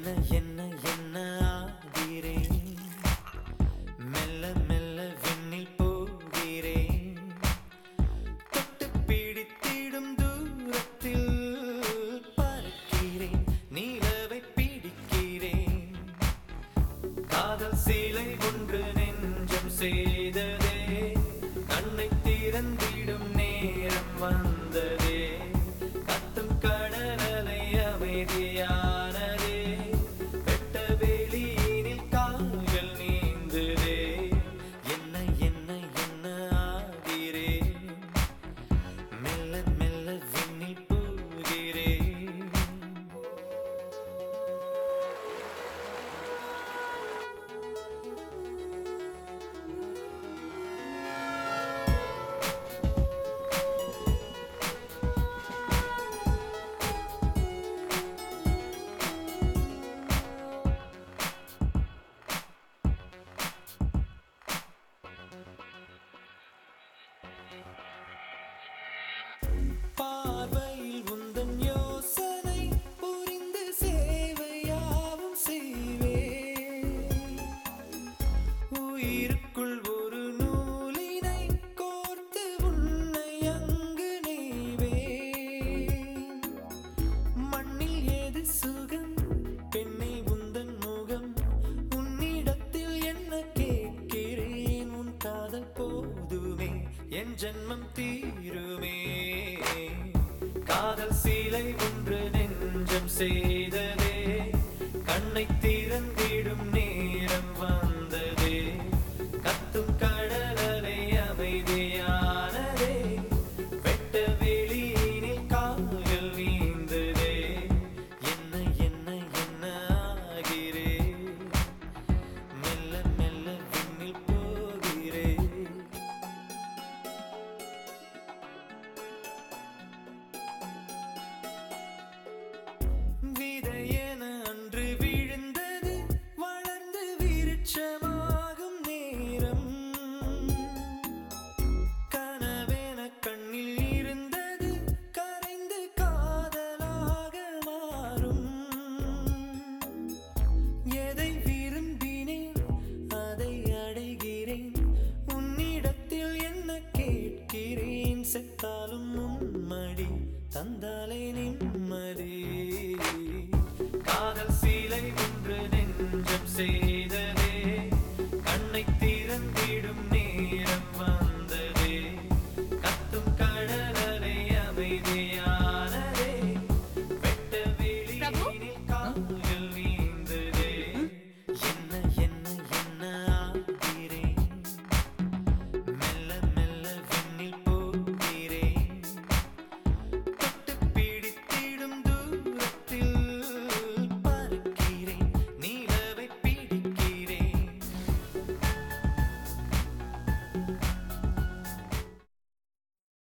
என்ன என்ன என்ன ஆகிறேன் மெல்ல மெல்ல விண்ணில் போகிறேன் தொட்டு பிடித்திடும் தூரத்தில் பறக்கிறேன் நீலவை பிடிக்கிறேன். காதல் சீலை ஒன்று நெஞ்சம் செய்ததே கண்ணை திறந்திடும் நேரம் வந்ததே. ஜென்மம் தீருமே. காதல் சீலை ஒன்று நெஞ்சம் செய் see.